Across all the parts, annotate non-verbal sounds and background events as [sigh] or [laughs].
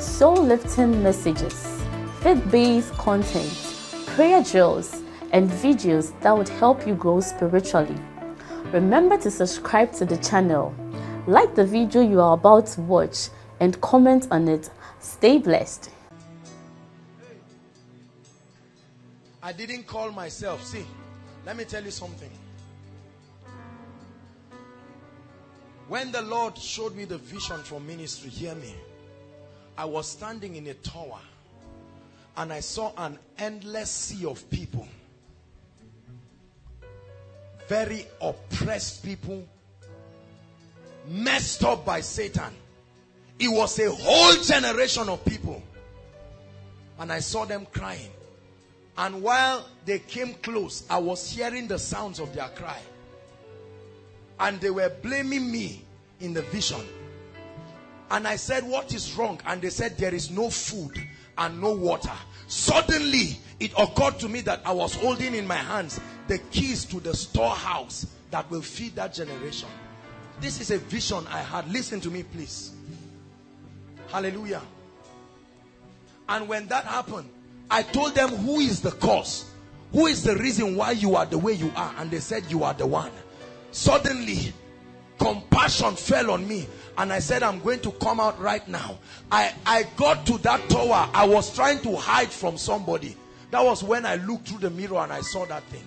soul-lifting messages, faith-based content, prayer drills, and videos that would help you grow spiritually. Remember to subscribe to the channel, like the video you are about to watch, and comment on it. Stay blessed. I didn't call myself. See, let me tell you something. When the Lord showed me the vision for ministry, hear me. I was standing in a tower and I saw an endless sea of people. Very oppressed people, messed up by Satan. It was a whole generation of people. And I saw them crying. And while they came close, I was hearing the sounds of their cry and they were blaming me in the vision. And I said, what is wrong? And they said, there is no food and no water. Suddenly, it occurred to me that I was holding in my hands the keys to the storehouse that will feed that generation. This is a vision I had. Listen to me, please. Hallelujah. And when that happened, I told them who is the cause. Who is the reason why you are the way you are? And they said you are the one. Suddenly, compassion fell on me and I said, I'm going to come out right now. I, I got to that tower. I was trying to hide from somebody. That was when I looked through the mirror and I saw that thing.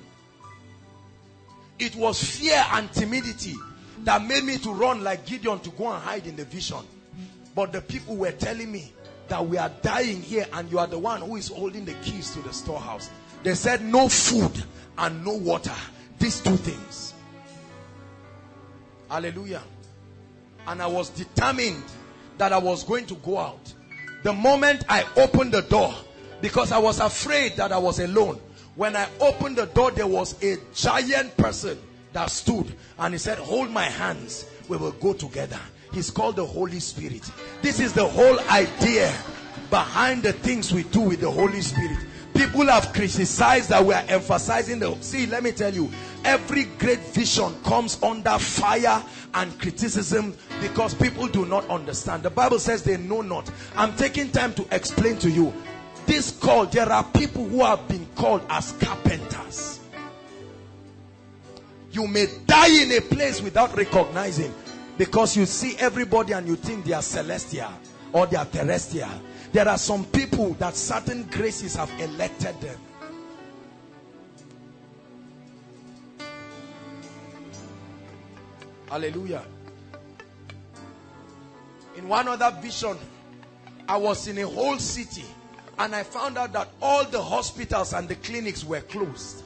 It was fear and timidity that made me to run like Gideon to go and hide in the vision. But the people were telling me that we are dying here and you are the one who is holding the keys to the storehouse. They said no food and no water. These two things. Hallelujah. And I was determined that I was going to go out. The moment I opened the door, because I was afraid that I was alone. When I opened the door, there was a giant person that stood and he said, hold my hands. We will go together. He's called the Holy Spirit. This is the whole idea behind the things we do with the Holy Spirit. People have criticized that we are emphasizing the... See, let me tell you, every great vision comes under fire and criticism because people do not understand. The Bible says they know not. I'm taking time to explain to you. This call, there are people who have been called as carpenters. You may die in a place without recognizing because you see everybody and you think they are celestial or they are terrestrial there are some people that certain graces have elected them. Hallelujah. In one other vision, I was in a whole city and I found out that all the hospitals and the clinics were closed.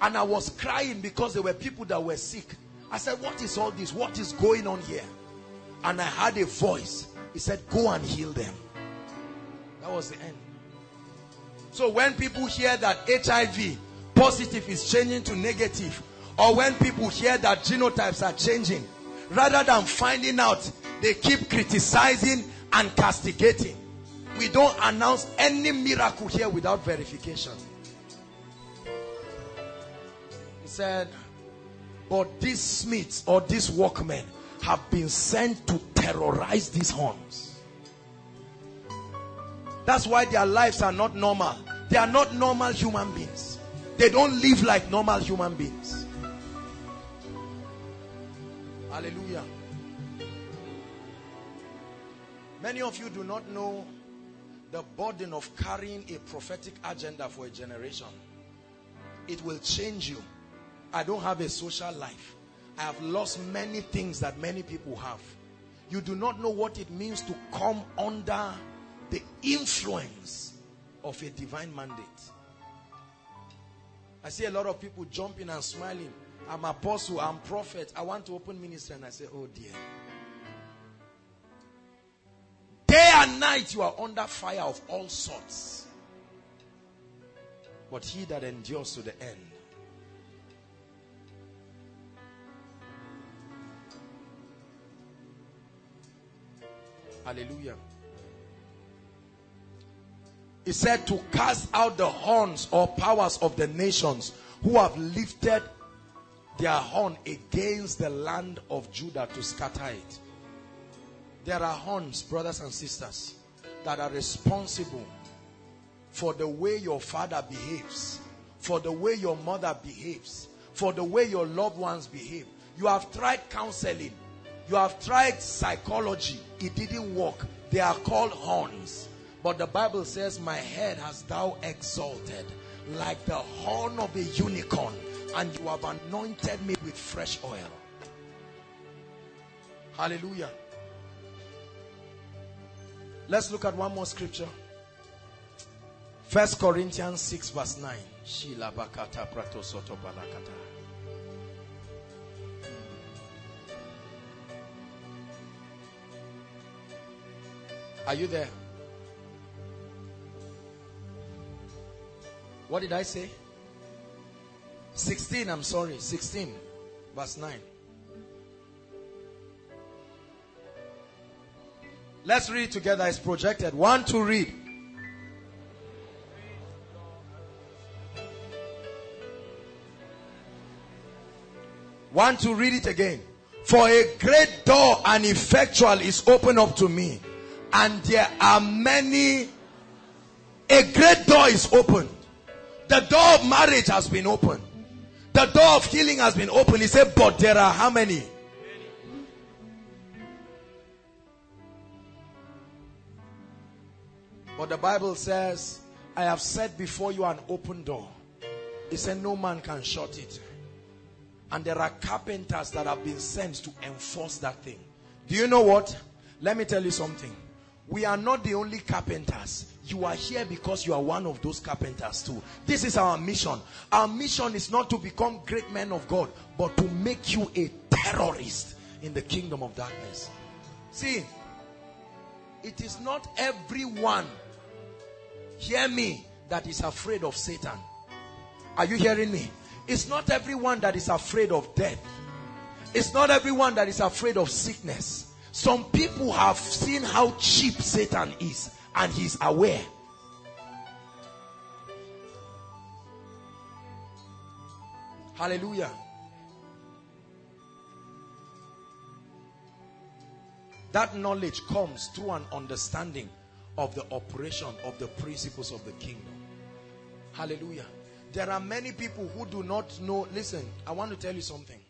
And I was crying because there were people that were sick. I said, what is all this? What is going on here? And I had a voice. He said, go and heal them. That was the end. So when people hear that HIV positive is changing to negative, or when people hear that genotypes are changing, rather than finding out, they keep criticizing and castigating. We don't announce any miracle here without verification. He said, but these smiths or these workmen have been sent to terrorize these horns. That's why their lives are not normal. They are not normal human beings. They don't live like normal human beings. Hallelujah. Many of you do not know the burden of carrying a prophetic agenda for a generation. It will change you. I don't have a social life. I have lost many things that many people have. You do not know what it means to come under the influence of a divine mandate. I see a lot of people jumping and smiling. I'm apostle, I'm prophet. I want to open ministry and I say, oh dear. Day and night you are under fire of all sorts. But he that endures to the end. Hallelujah. He said to cast out the horns or powers of the nations who have lifted their horn against the land of Judah to scatter it. There are horns, brothers and sisters, that are responsible for the way your father behaves, for the way your mother behaves, for the way your loved ones behave. You have tried counseling, you have tried psychology, it didn't work. They are called horns. But the Bible says, My head has thou exalted like the horn of a unicorn, and you have anointed me with fresh oil. Hallelujah. Let's look at one more scripture. First Corinthians 6 verse 9. Are you there? What did I say? 16, I'm sorry. 16, verse 9. Let's read together. It's projected. One to read. One to read it again. For a great door and effectual is open up to me. And there are many. A great door is open. The door of marriage has been opened. The door of healing has been opened. He said, but there are how many? But the Bible says, I have set before you an open door. He said, no man can shut it. And there are carpenters that have been sent to enforce that thing. Do you know what? Let me tell you something. We are not the only carpenters. You are here because you are one of those carpenters too. This is our mission. Our mission is not to become great men of God, but to make you a terrorist in the kingdom of darkness. See, it is not everyone, hear me, that is afraid of Satan. Are you hearing me? It's not everyone that is afraid of death. It's not everyone that is afraid of sickness. Some people have seen how cheap Satan is and he's aware. Hallelujah. That knowledge comes through an understanding of the operation of the principles of the kingdom. Hallelujah. There are many people who do not know. Listen, I want to tell you something.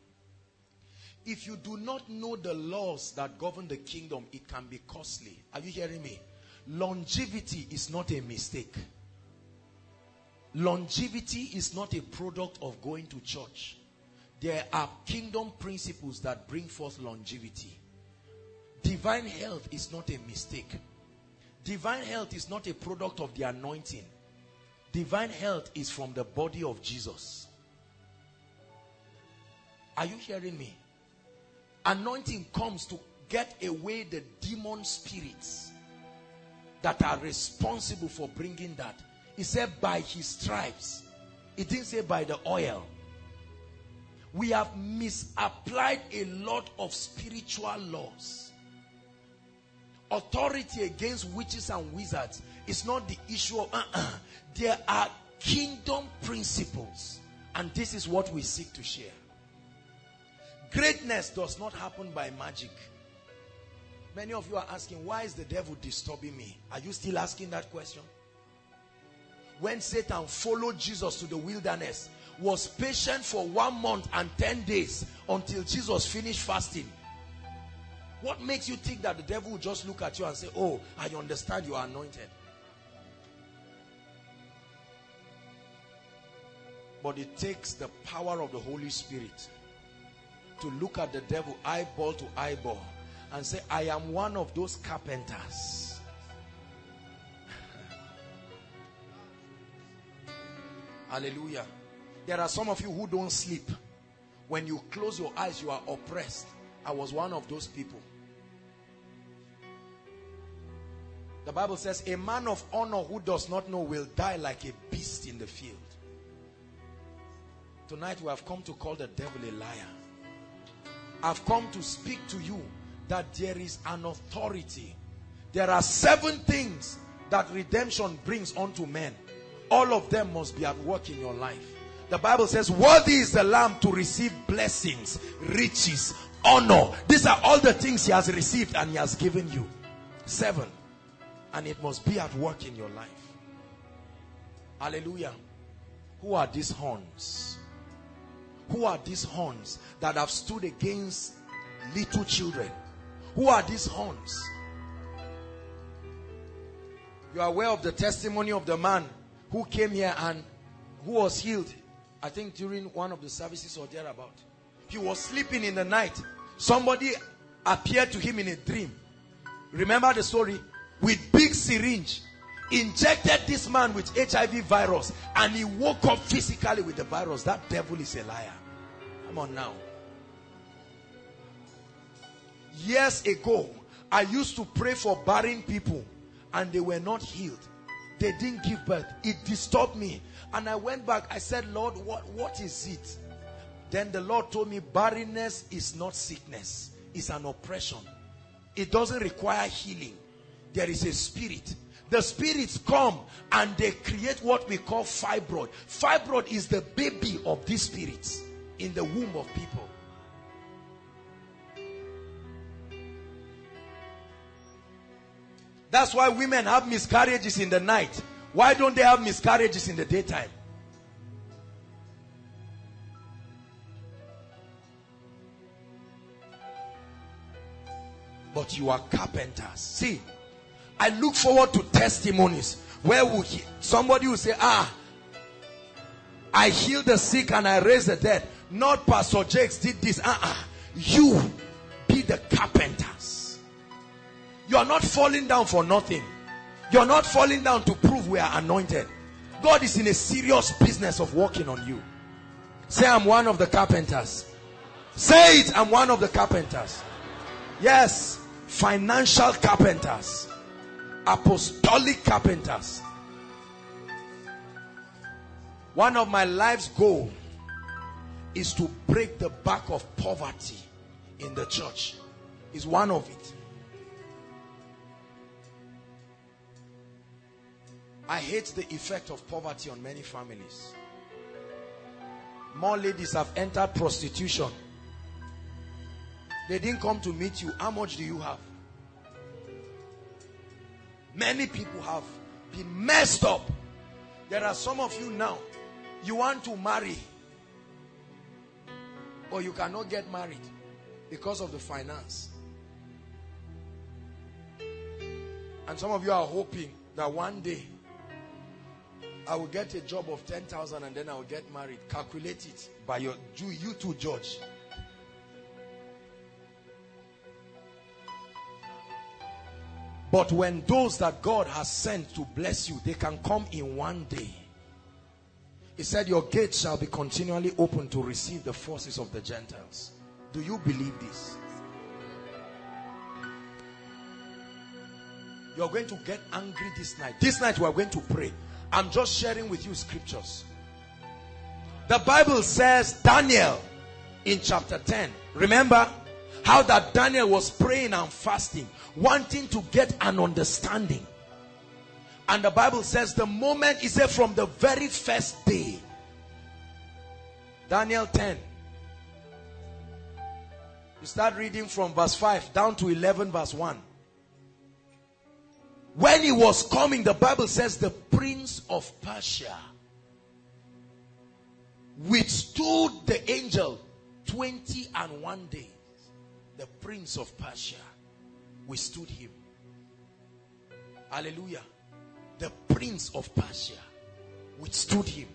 If you do not know the laws that govern the kingdom, it can be costly. Are you hearing me? Longevity is not a mistake. Longevity is not a product of going to church. There are kingdom principles that bring forth longevity. Divine health is not a mistake. Divine health is not a product of the anointing. Divine health is from the body of Jesus. Are you hearing me? Anointing comes to get away the demon spirits that are responsible for bringing that. He said by his stripes. He didn't say by the oil. We have misapplied a lot of spiritual laws. Authority against witches and wizards is not the issue of, uh -uh. there are kingdom principles. And this is what we seek to share. Greatness does not happen by magic. Many of you are asking, why is the devil disturbing me? Are you still asking that question? When Satan followed Jesus to the wilderness, was patient for one month and 10 days until Jesus finished fasting. What makes you think that the devil will just look at you and say, oh, I understand you are anointed. But it takes the power of the Holy Spirit to look at the devil eyeball to eyeball and say, I am one of those carpenters. [laughs] Hallelujah. There are some of you who don't sleep. When you close your eyes, you are oppressed. I was one of those people. The Bible says, a man of honor who does not know will die like a beast in the field. Tonight we have come to call the devil a liar. I've come to speak to you that there is an authority. There are seven things that redemption brings unto men. All of them must be at work in your life. The Bible says, worthy is the lamb to receive blessings, riches, honor. These are all the things he has received and he has given you. Seven. And it must be at work in your life. Hallelujah. Who are these horns? Who are these horns that have stood against little children? Who are these horns? You are aware of the testimony of the man who came here and who was healed. I think during one of the services or thereabout. He was sleeping in the night. Somebody appeared to him in a dream. Remember the story? With big syringe. Injected this man with HIV virus. And he woke up physically with the virus. That devil is a liar. Come on now. Years ago, I used to pray for barren people and they were not healed. They didn't give birth. It disturbed me. And I went back. I said, Lord, what, what is it? Then the Lord told me barrenness is not sickness. It's an oppression. It doesn't require healing. There is a spirit. The spirits come and they create what we call fibroid. Fibroid is the baby of these spirits in the womb of people. That's why women have miscarriages in the night. Why don't they have miscarriages in the daytime? But you are carpenters. See, I look forward to testimonies where will he, somebody will say, ah, I heal the sick and I raise the dead. Not Pastor Jakes did this. Uh-uh. You be the carpenters. You are not falling down for nothing. You're not falling down to prove we are anointed. God is in a serious business of working on you. Say, I'm one of the carpenters. Say it, I'm one of the carpenters. Yes, financial carpenters, apostolic carpenters. One of my life's goal is to break the back of poverty in the church. Is one of it. I hate the effect of poverty on many families. More ladies have entered prostitution. They didn't come to meet you. How much do you have? Many people have been messed up. There are some of you now. You want to marry. But you cannot get married because of the finance. And some of you are hoping that one day I will get a job of 10,000 and then I will get married. Calculate it by your, you, you to judge. But when those that God has sent to bless you, they can come in one day. He said, your gates shall be continually open to receive the forces of the Gentiles. Do you believe this? You're going to get angry this night. This night we are going to pray. I'm just sharing with you scriptures. The Bible says Daniel in chapter 10. Remember how that Daniel was praying and fasting, wanting to get an understanding. And the Bible says the moment, he said from the very first day. Daniel 10. You start reading from verse 5 down to 11 verse 1. When he was coming, the Bible says the prince of Persia withstood the angel 20 and one days. The prince of Persia withstood him. Hallelujah. The prince of Persia withstood him.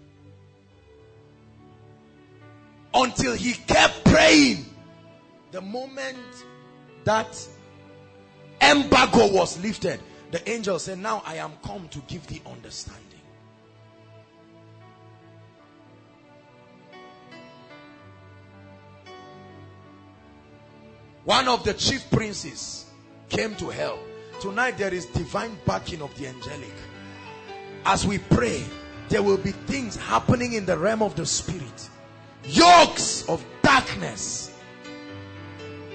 Until he kept praying. The moment that embargo was lifted, the angel said, Now I am come to give thee understanding. One of the chief princes came to help. Tonight there is divine backing of the angelic. As we pray, there will be things happening in the realm of the spirit. Yokes of darkness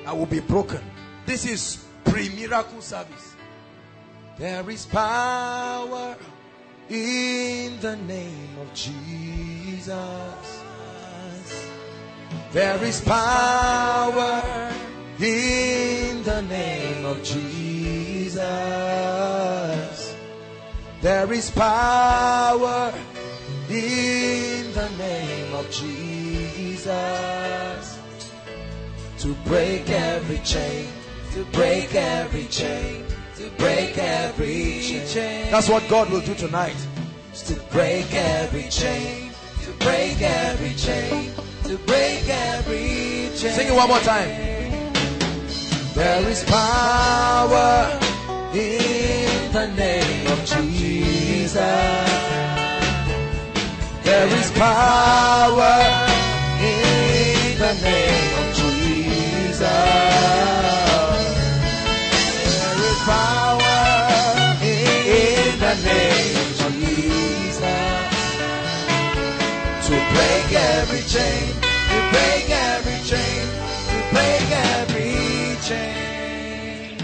that will be broken. This is pre-miracle service. There is power in the name of Jesus. There is power in the name of Jesus. There is power in the name of Jesus to break every chain, to break every chain, break every chain. That's what God will do tonight. To break every chain, to break every chain, to break every chain. Sing it one more time. There is power in the name of Jesus. There is power break every chain, to break every chain, to break every chain.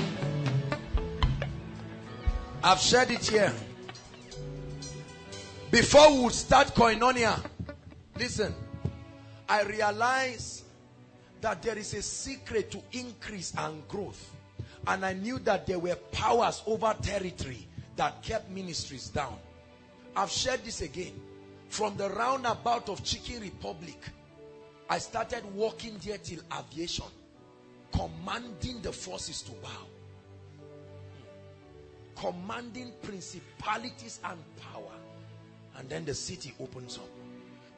I've shared it here. Before we start koinonia, listen, I realized that there is a secret to increase and growth. And I knew that there were powers over territory that kept ministries down. I've shared this again. From the roundabout of Chicken Republic, I started walking there till aviation, commanding the forces to bow. Commanding principalities and power. And then the city opens up.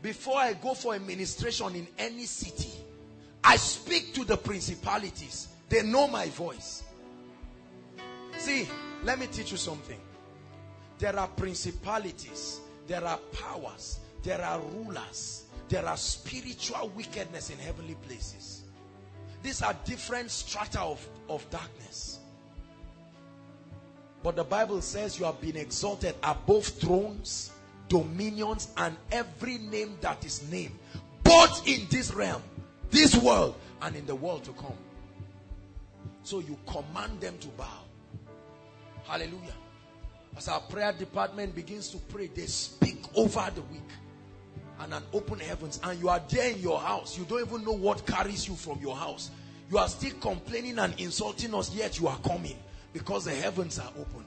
Before I go for administration in any city, I speak to the principalities. They know my voice. See, let me teach you something. There are principalities, there are powers, there are rulers, there are spiritual wickedness in heavenly places. These are different strata of, of darkness. But the Bible says you have been exalted above thrones, dominions, and every name that is named, both in this realm, this world, and in the world to come. So you command them to bow. Hallelujah. As our prayer department begins to pray, they speak over the week and an open heavens. And you are there in your house. You don't even know what carries you from your house. You are still complaining and insulting us, yet you are coming because the heavens are open.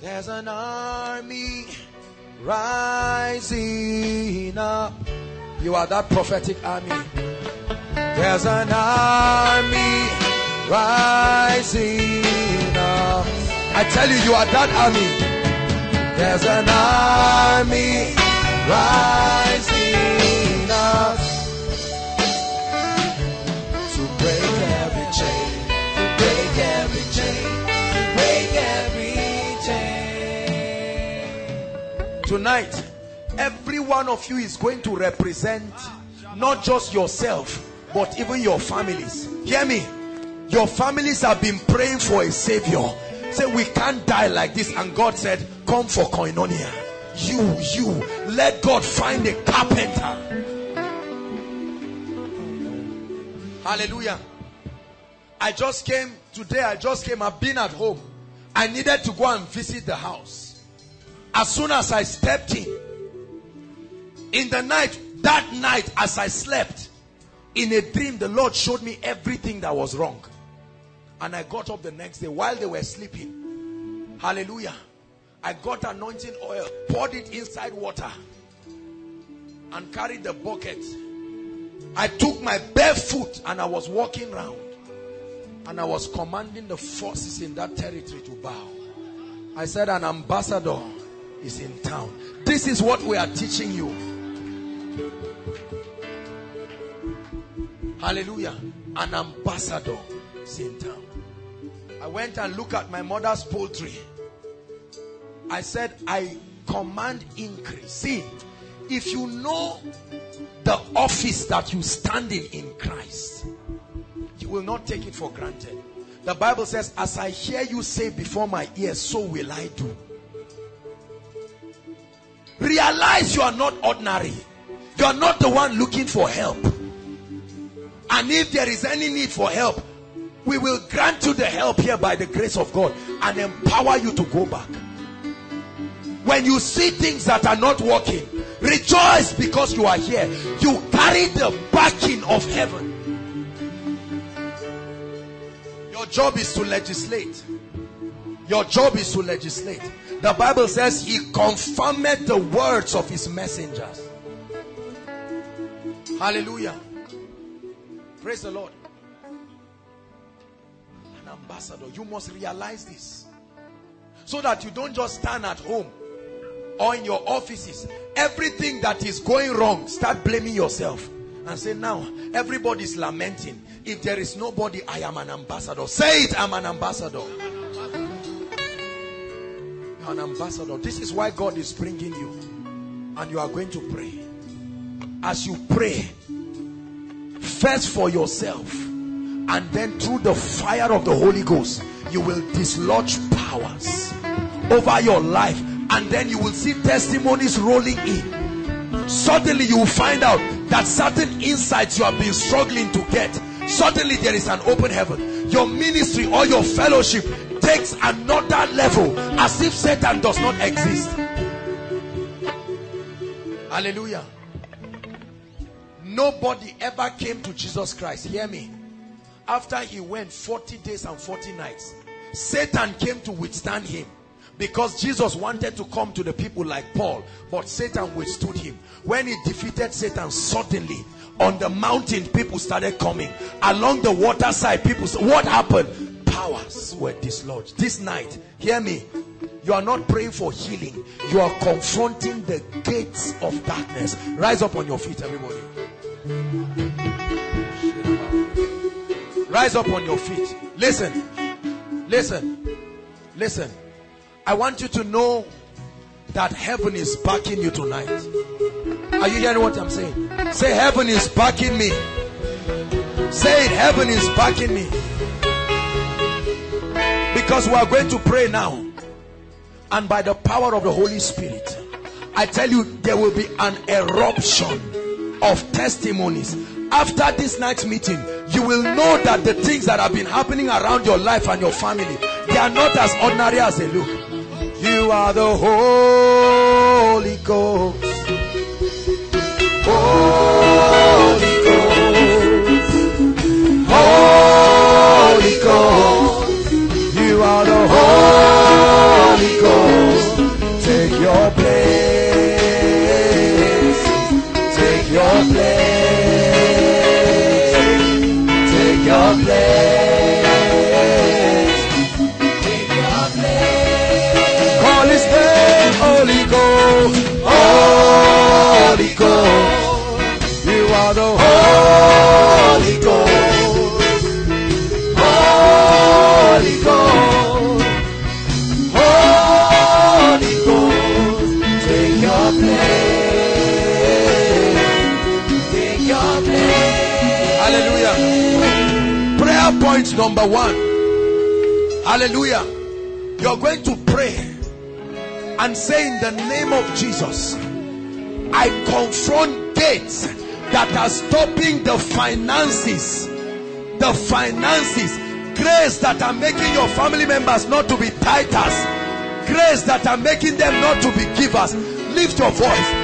There's an army rising up. You are that prophetic army. There's an army rising up. I tell you, you are that army. There's an army rising up to break every chain, to break every chain, to break every chain. Tonight, every one of you is going to represent not just yourself, but even your families. Hear me. Your families have been praying for a savior. Say, we can't die like this. And God said, come for koinonia. You, you, let God find a carpenter. Hallelujah. I just came today. I just came. I've been at home. I needed to go and visit the house. As soon as I stepped in, in the night, that night, as I slept, in a dream, the Lord showed me everything that was wrong. And I got up the next day while they were sleeping. Hallelujah. I got anointing oil, poured it inside water, and carried the bucket. I took my bare foot and I was walking around. And I was commanding the forces in that territory to bow. I said, An ambassador is in town. This is what we are teaching you. Hallelujah. An ambassador is in town. I went and looked at my mother's poultry. I said, I command increase. See, if you know the office that you stand in in Christ, you will not take it for granted. The Bible says, as I hear you say before my ears, so will I do. Realize you are not ordinary. You are not the one looking for help. And if there is any need for help, we will grant you the help here by the grace of God and empower you to go back. When you see things that are not working, rejoice because you are here. You carry the backing of heaven. Your job is to legislate. Your job is to legislate. The Bible says he confirmed the words of his messengers. Hallelujah. Praise the Lord. Ambassador, you must realize this. So that you don't just stand at home or in your offices. Everything that is going wrong, start blaming yourself. And say, now, everybody's lamenting. If there is nobody, I am an ambassador. Say it, I'm an ambassador. You're an ambassador. This is why God is bringing you. And you are going to pray. As you pray, first for yourself and then through the fire of the Holy Ghost you will dislodge powers over your life. And then you will see testimonies rolling in. Suddenly you will find out that certain insights you have been struggling to get suddenly there is an open heaven. Your ministry or your fellowship takes another level as if Satan does not exist. Hallelujah. Nobody ever came to Jesus Christ. Hear me. After he went 40 days and 40 nights, Satan came to withstand him because Jesus wanted to come to the people like Paul, but Satan withstood him. When he defeated Satan, suddenly on the mountain, people started coming. Along the waterside, people said, What happened? Powers were dislodged. This night, hear me. You are not praying for healing, you are confronting the gates of darkness. Rise up on your feet, everybody. Rise up on your feet. Listen. Listen. Listen. I want you to know that heaven is backing you tonight. Are you hearing what I'm saying? Say, Heaven is backing me. Say it, Heaven is backing me. Because we are going to pray now. And by the power of the Holy Spirit, I tell you, there will be an eruption of testimonies after this night's meeting you will know that the things that have been happening around your life and your family they are not as ordinary as they look. You are the Holy Ghost. Holy call his name Holy Ghost. Holy Ghost. You are the Holy Ghost point number one. Hallelujah. You're going to pray and say in the name of Jesus I confront gates that are stopping the finances the finances grace that are making your family members not to be tithers grace that are making them not to be givers. Lift your voice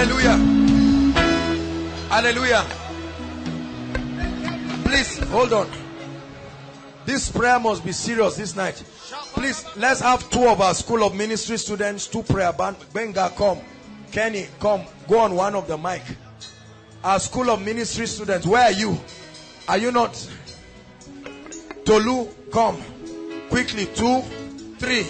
Hallelujah. Hallelujah. Please hold on. This prayer must be serious this night. Please, let's have two of our school of ministry students, two prayer band. Benga, come. Kenny, come. Go on one of the mic. Our school of ministry students, where are you? Are you not? Tolu, come. Quickly, two, three.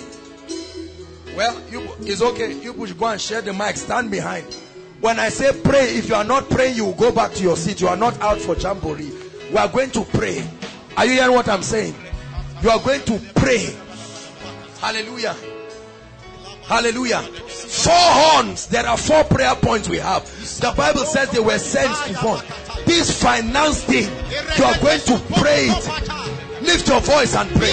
Well, you, it's okay. You push, go and share the mic. Stand behind. When I say pray, if you are not praying, you go back to your seat. You are not out for jamboree. We are going to pray. Are you hearing what I'm saying? You are going to pray. Hallelujah. Hallelujah. Four horns. There are four prayer points we have. The Bible says they were sent to born. This finance thing, you are going to pray it. Lift your voice and pray.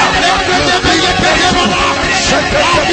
Get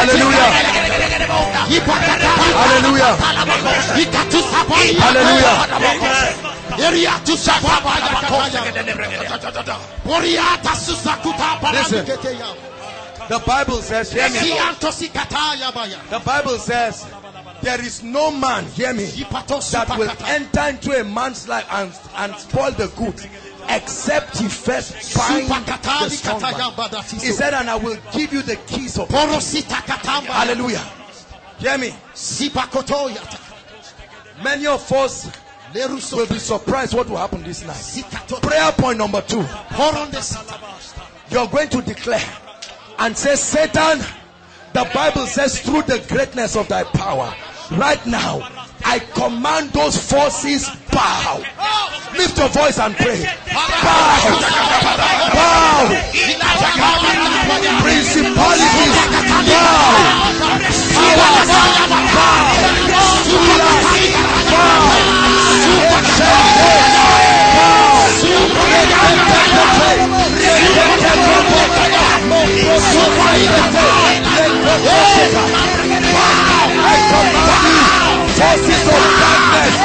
Hallelujah. Listen. The Bible says, hear me. The Bible says, there is no man, hear me, that will enter into a man's life and, and spoil the good except he first bind the strong man. He said, and I will give you the keys of Hallelujah. Hear me. Many of us will be surprised what will happen this night. Prayer point number two. You're going to declare and say, Satan, the Bible says, through the greatness of thy power, right now, I command those forces bow. Lift your voice and pray. Bow. Bow. Principalities. Bow. Powers. Bow. Rulers. I command forces of darkness.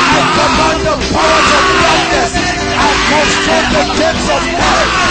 I command the powers of darkness, I confront the gates of hell.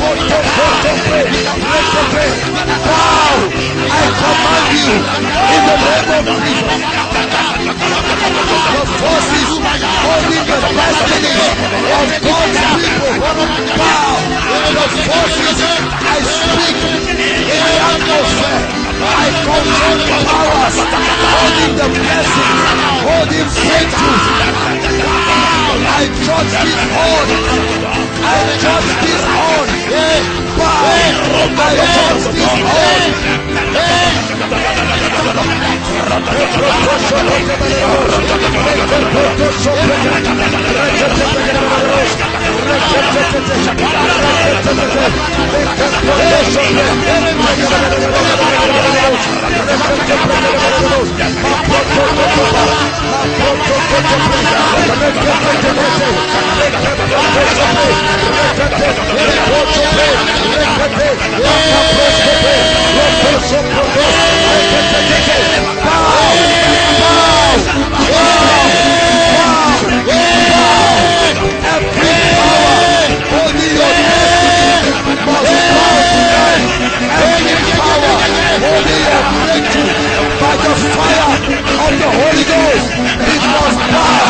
I command you in the name of Jesus. The forces holding the of God's people. The forces I speak in the atmosphere. I powers holding the. I judge this horn. I judge this horn. Bow. I judge this Pau! Pau! Pau! Pau! power. Hey! Hey! Hey! Horn. By the fire of the Holy Ghost, it must bow.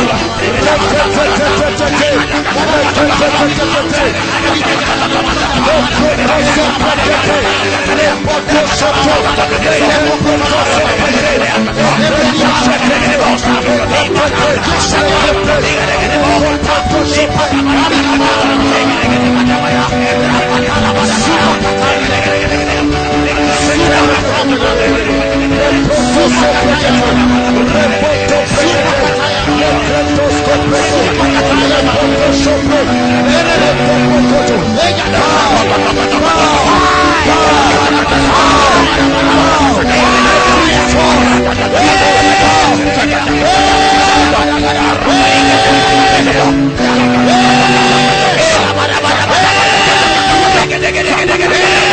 Get it, get get it.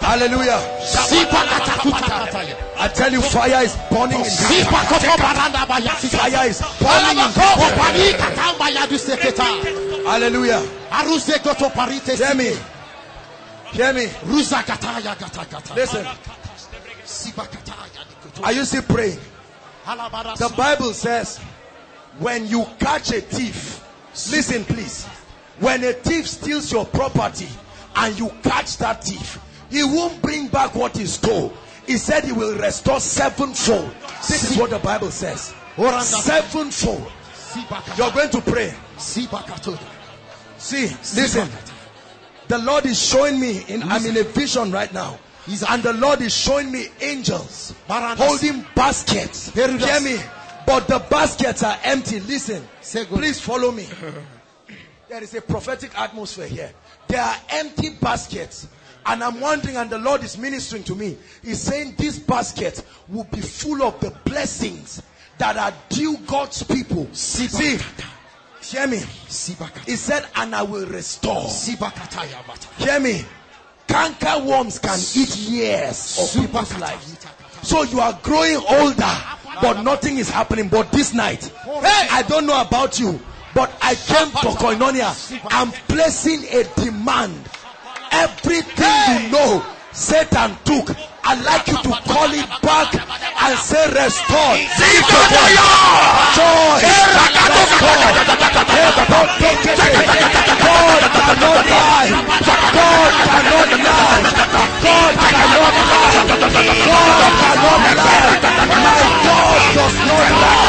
Hallelujah. I tell you, fire is burning in this house. Fire is burning in. Hallelujah. Hear me. Hear me. Listen. Are you still praying? The Bible says, when you catch a thief, listen please. When a thief steals your property and you catch that thief, he won't bring back what he stole. He said he will restore sevenfold. This is what the Bible says. Sevenfold. You're going to pray. See, listen. The Lord is showing me, in, I'm in a vision right now. And the Lord is showing me angels holding baskets. Hear me? But the baskets are empty. Listen. Please follow me. [laughs] There is a prophetic atmosphere here. There are empty baskets. And I'm wondering, and the Lord is ministering to me. He's saying this basket will be full of the blessings that are due God's people. See, hear me. He said, and I will restore. Hear me. Canker worms can eat years of people's lives. So you are growing older, but nothing is happening. But this night, hey, I don't know about you, but I came to Koinonia. I'm placing a demand. Everything you know, Satan took. I'd like you to call it back and say restore. Joy. God cannot lie. God cannot lie. God cannot lie. God cannot lie. My God does not lie.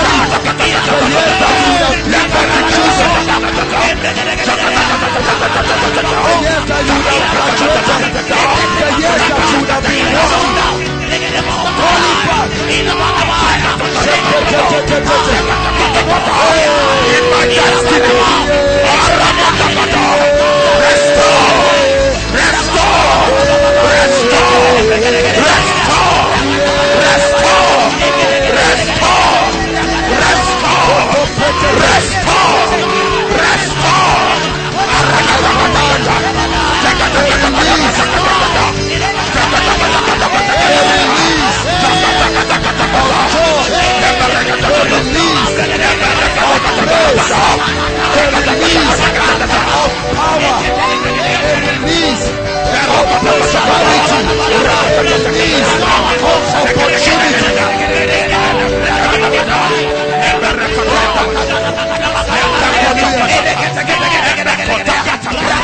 In my destiny.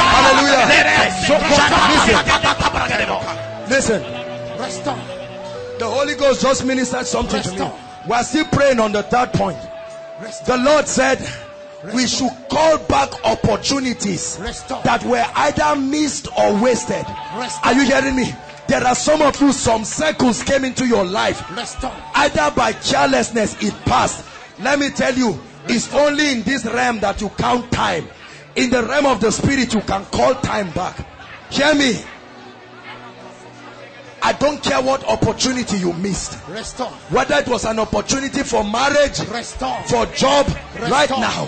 Hallelujah. Listen. Restore. The Holy Ghost just ministered something to me. We are still praying on the third point. The Lord said we should call back opportunities Restore. that were either missed or wasted. Restore. Are you hearing me? There are some of you, some circles came into your life. Restore. Either by carelessness it passed. Let me tell you, it's only in this realm that you count time. In the realm of the spirit, you can call time back. Hear me. I don't care what opportunity you missed. Restore. Whether it was an opportunity for marriage, Restore. for job, Restore. right now,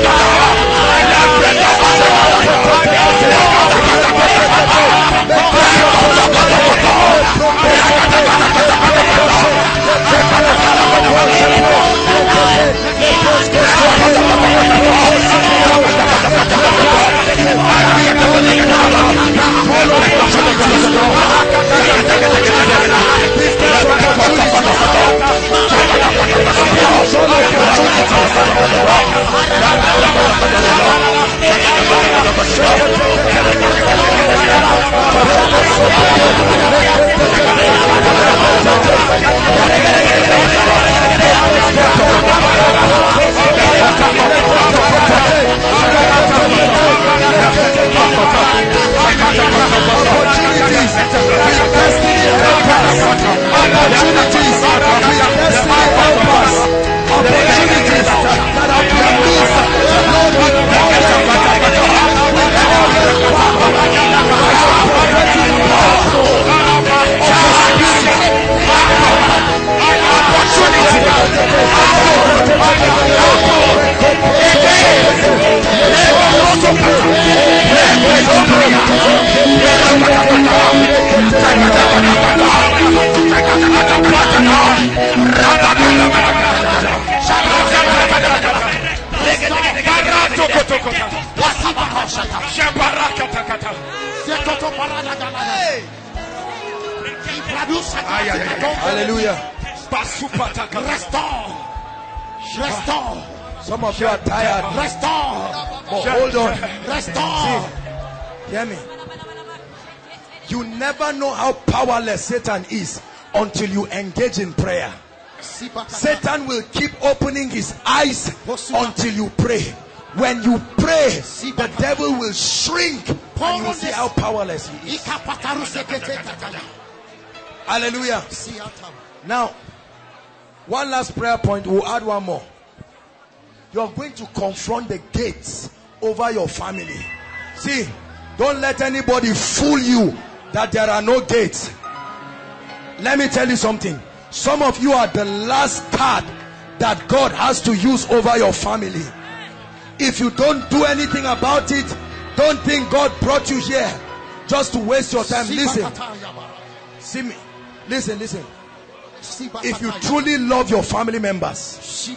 I'm gonna go to the opportunities. We are blessed. Opportunities. We are blessed. Alléluia. Restons Restore. Some of you are tired. Restore. But hold on. Restore. Hear me. You never know how powerless Satan is until you engage in prayer. Satan will keep opening his eyes until you pray. When you pray, the devil will shrink and you see how powerless he is. Ikapataru sekete kataya. Hallelujah. Now, one last prayer point. We'll add one more. You are going to confront the gates over your family. See, don't let anybody fool you that there are no gates. Let me tell you something. Some of you are the last card that God has to use over your family. If you don't do anything about it, don't think God brought you here just to waste your time. Listen, see me. Listen, listen. If you truly love your family members,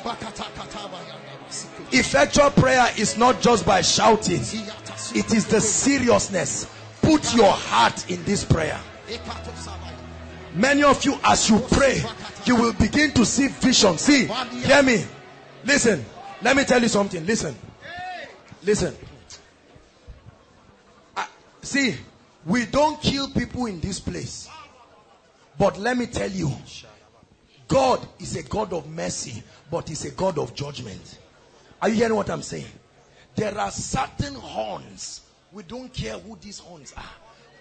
effectual prayer is not just by shouting, it is the seriousness. Put your heart in this prayer. Many of you, as you pray, you will begin to see vision. See, hear me. Listen, let me tell you something. Listen, listen. I- see, we don't kill people in this place, but let me tell you, God is a God of mercy, but He's a God of judgment. Are you hearing what I'm saying? There are certain horns. We don't care who these horns are.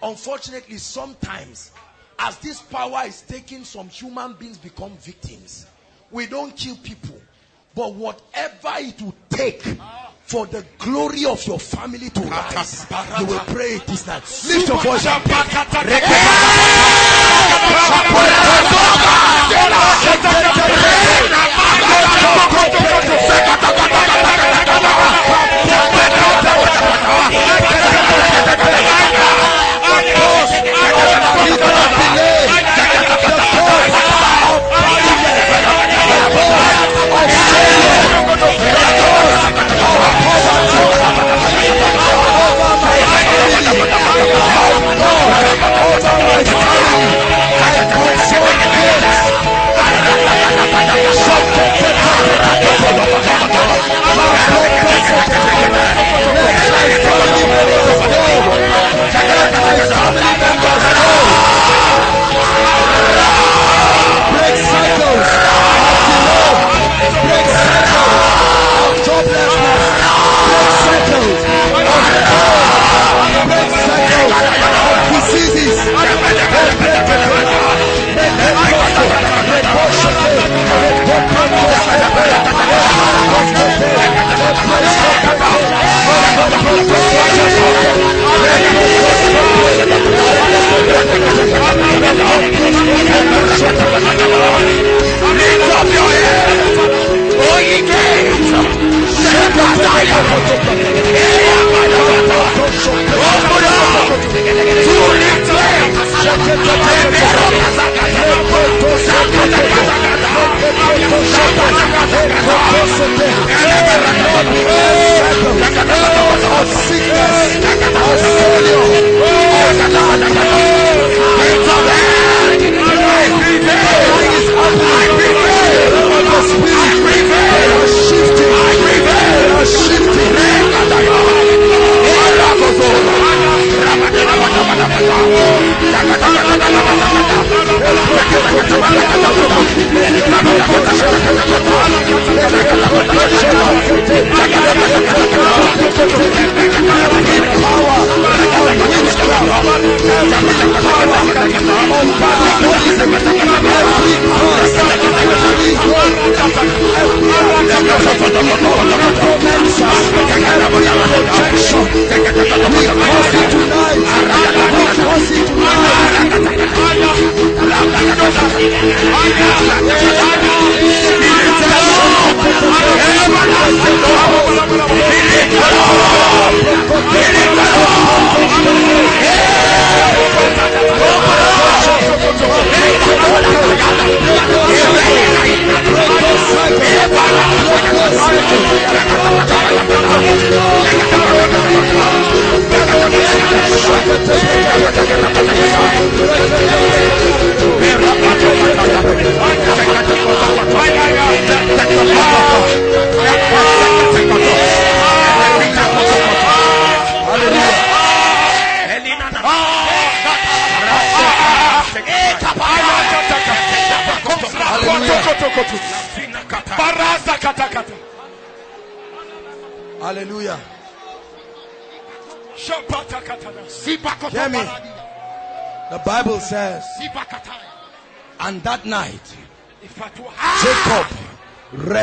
Unfortunately, sometimes, as this power is taking, some human beings become victims. We don't kill people. But whatever it will take for the glory of your family to rise, you will pray it this night. Lift your voice. And pray. Break diseases. Lift up your head. O ye. Open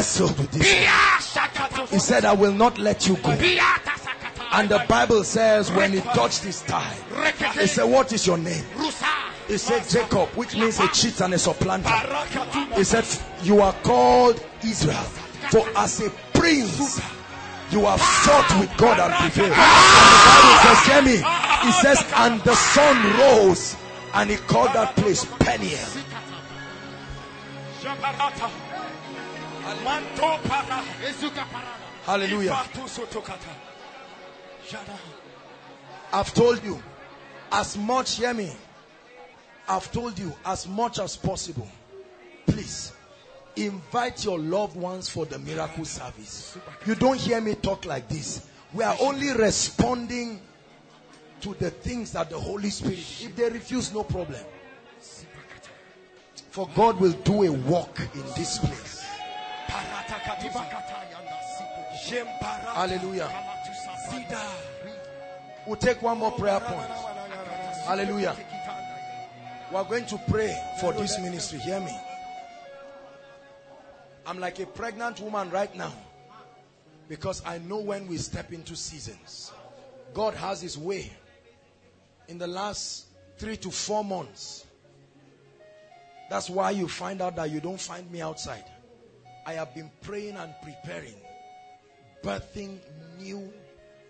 wrestled with his. Pia sakata. He said, I will not let you go. And the Bible says, when he touched his thigh, he said, What is your name? He said, Jacob, which means a cheat and a supplanter. He said, You are called Israel. For as a prince, you have fought with God and prevailed. And the Bible says, Hear me. He says, And the sun rose, and he called that place Peniel. Hallelujah. Ifatu sotokata. Shada. I've told you, as much, hear me. I've told you, as much as possible, please invite your loved ones for the miracle service. You don't hear me talk like this. We are only responding to the things that the Holy Spirit, if they refuse, no problem. For God will do a work in this place. Parata katiba. Jempara. Hallelujah. We'll take one more prayer point. Hallelujah. We are going to pray for this ministry. Hear me. I'm like a pregnant woman right now because I know when we step into seasons. God has his way. In the last three to four months, that's why you find out that you don't find me outside. I have been praying and preparing, birthing new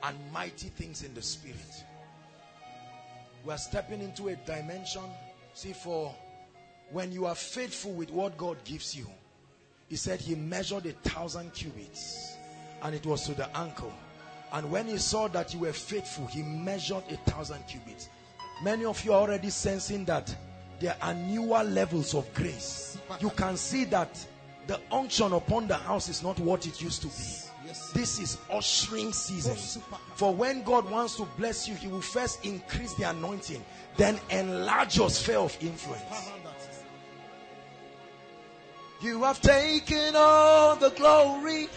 and mighty things in the spirit. We are stepping into a dimension. See, for when you are faithful with what God gives you, He said He measured a thousand cubits and it was to the ankle. And when He saw that you were faithful, He measured a thousand cubits. Many of you are already sensing that there are newer levels of grace. You can see that the unction upon the house is not what it used to be. This is ushering season. For when God wants to bless you, He will first increase the anointing, then enlarge your sphere of influence. You have taken all the glory.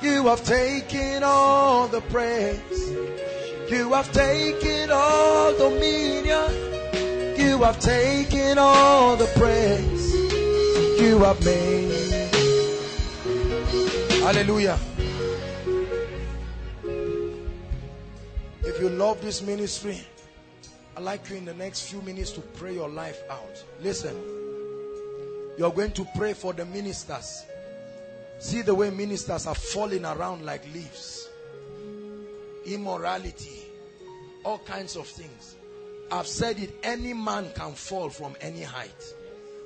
You have taken all the praise. You have taken all dominion. You have taken all the praise. You have made. Hallelujah. If you love this ministry, I'd like you in the next few minutes to pray your life out. Listen, you're going to pray for the ministers. See the way ministers are falling around like leaves. Immorality, all kinds of things. I've said it, any man can fall from any height.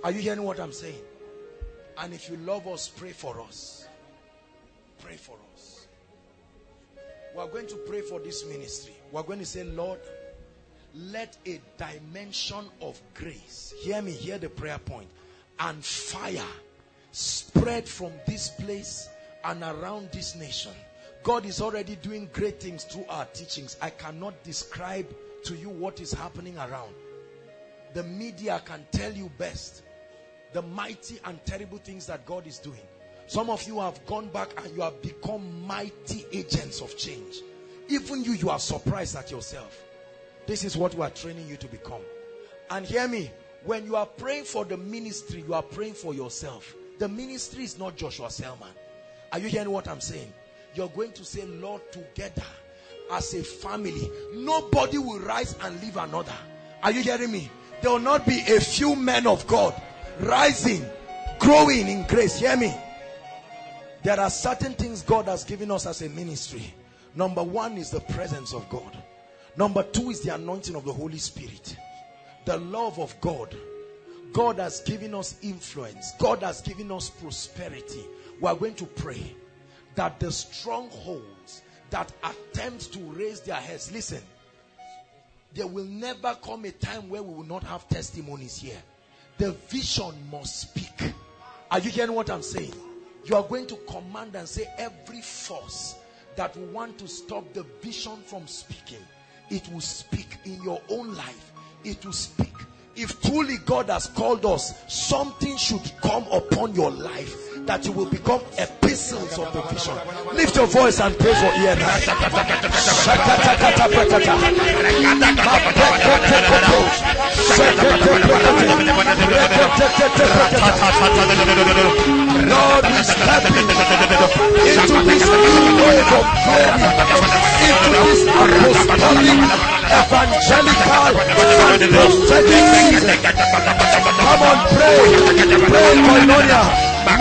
Are you hearing what I'm saying? And if you love us, pray for us. Pray for us. We are going to pray for this ministry. We are going to say, Lord, let a dimension of grace, hear me, hear the prayer point, and fire spread from this place and around this nation. God is already doing great things through our teachings. I cannot describe to you what is happening around. The media can tell you best the mighty and terrible things that God is doing. Some of you have gone back and you have become mighty agents of change. Even you, you are surprised at yourself. This is what we are training you to become. And hear me, when you are praying for the ministry, you are praying for yourself. The ministry is not Joshua Selman. Are you hearing what I'm saying? You're going to say, Lord, together as a family, nobody will rise and leave another. Are you hearing me? There will not be a few men of God rising, growing in grace. Hear me? There are certain things God has given us as a ministry. Number one is the presence of God. Number two is the anointing of the Holy Spirit. The love of God. God has given us influence. God has given us prosperity. We are going to pray that the strongholds that attempt to raise their heads, listen, there will never come a time where we will not have testimonies here. The vision must speak. Are you hearing what I'm saying? You are going to command and say every force that will want to stop the vision from speaking, it will speak in your own life. It will speak. if truly God has called us, something should come upon your life that you will become epistles of the vision. Lift your voice and pray for ear. Lord, we step into this wave of into this apostolic, evangelical, and prophetic season. Come on, pray, pray, Koinonia.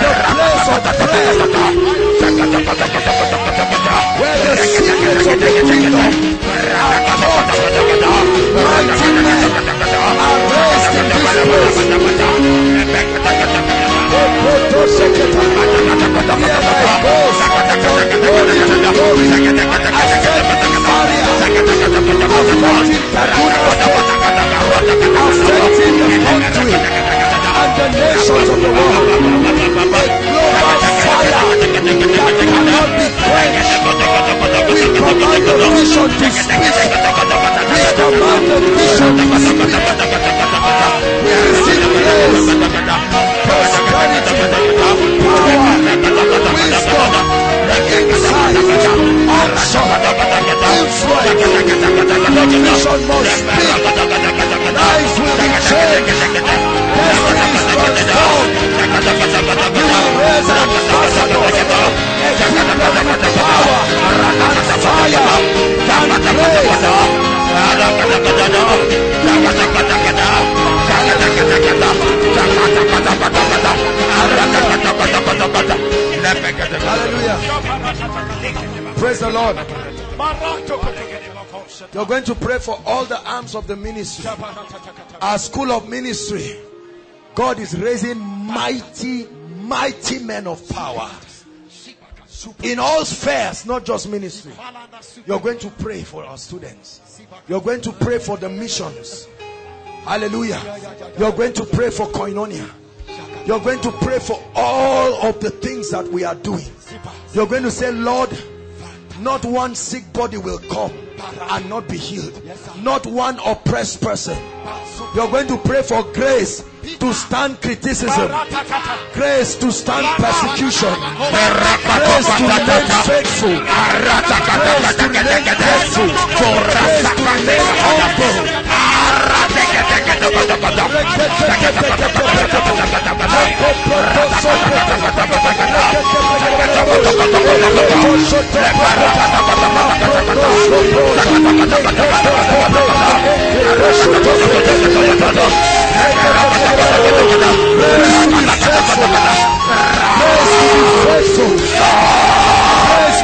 the place of prayer, where the secrets of the kingdom are taught. Mighty men are raised in this place. Here I goes from glory to glory, State, affecting the country and the nations of the world. A global fire that cannot be quenched. We command the vision to speak. We command the vision to speak. We receive grace, prosperity, power, wisdom, insight, action, influence. The vision must speak. Lives will be changed. Destinies transformed. We will raise ambassadors, equip them with power and fire and grace. Hallelujah. Praise the Lord. You're going to pray for all the arms of the ministry. Our school of ministry. God is raising mighty, mighty men of power. In all spheres, not just ministry. You're going to pray for our students. You're going to pray for the missions. Hallelujah. You're going to pray for koinonia. You're going to pray for all of the things that we are doing. You're going to say, Lord, not one sick body will come and not be healed. Not one oppressed person. You're going to pray for grace to stand criticism, grace to stand persecution, grace to remain faithful, grace to remain grace to remain humble. Grace to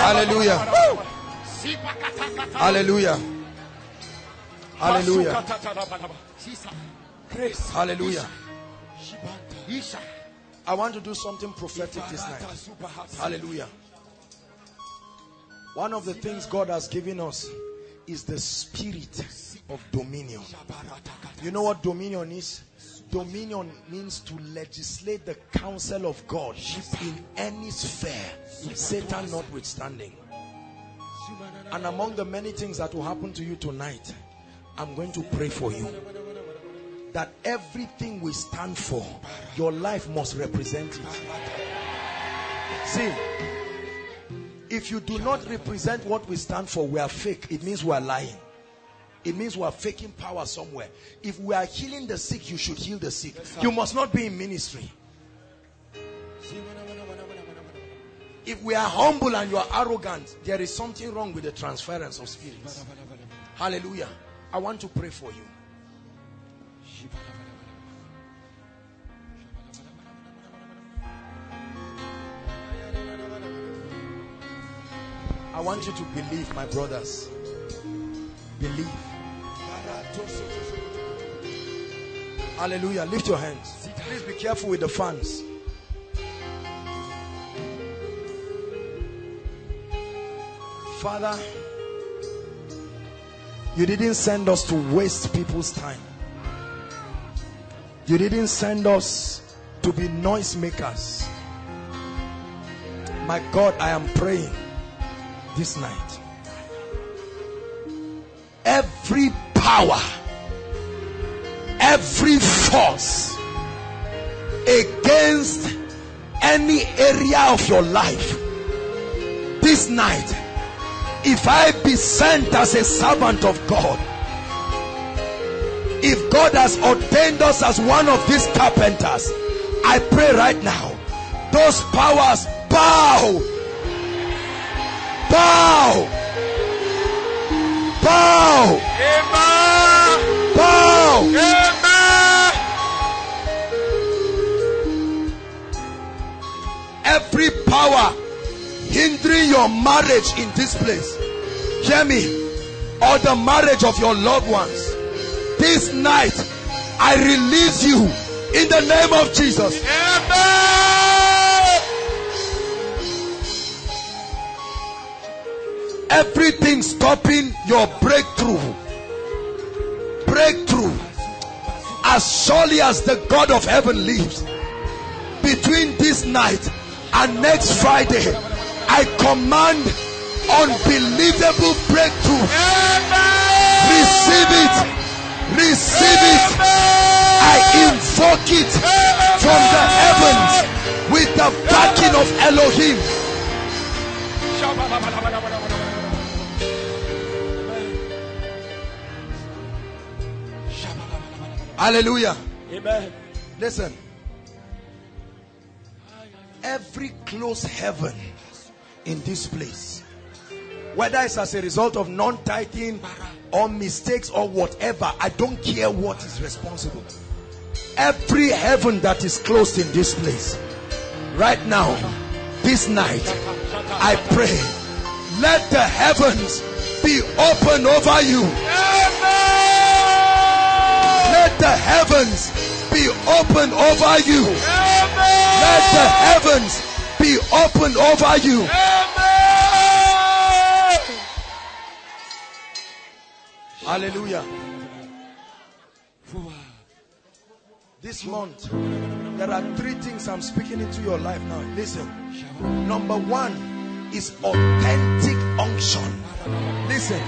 Hallelujah. Hallelujah. Hallelujah. Hallelujah. I want to do something prophetic this night. Hallelujah. One of the things God has given us is the spirit of dominion. You know what dominion is? Dominion means to legislate the counsel of God in any sphere, Satan notwithstanding. And among the many things that will happen to you tonight, I'm going to pray for you. that everything we stand for, your life must represent it. See, if you do not represent what we stand for, we are fake. It means we are lying. It means we are faking power somewhere. If we are healing the sick, you should heal the sick. You must not be in ministry. If we are humble and you are arrogant, there is something wrong with the transference of spirits. Hallelujah. I want to pray for you. I want you to believe, my brothers. Believe. Hallelujah. Lift your hands. Please be careful with the fans. Father, you didn't send us to waste people's time. You didn't send us to be noisemakers. My God, I am praying this night. Every power, every force against any area of your life this night, if I be sent as a servant of God, if God has ordained us as one of these carpenters, I pray right now, those powers bow, bow. Amen. Every power hindering your marriage in this place, hear me, or the marriage of your loved ones, this night I release you in the name of Jesus. Amen. Everything stopping your breakthrough, breakthrough, as surely as the God of heaven lives, between this night and next Friday, I command unbelievable breakthrough. Receive it. Receive it. I invoke it from the heavens with the backing of Elohim. Hallelujah. Amen. Listen. Every closed heaven in this place, whether it's as a result of non-tithing or mistakes or whatever, I don't care what is responsible. Every heaven that is closed in this place, right now, this night, I pray, let the heavens be open over you. Let the heavens be open over you. Let the heavens be open over you. Hallelujah. This month, there are three things I'm speaking into your life now. Listen. Number one is authentic unction. Listen.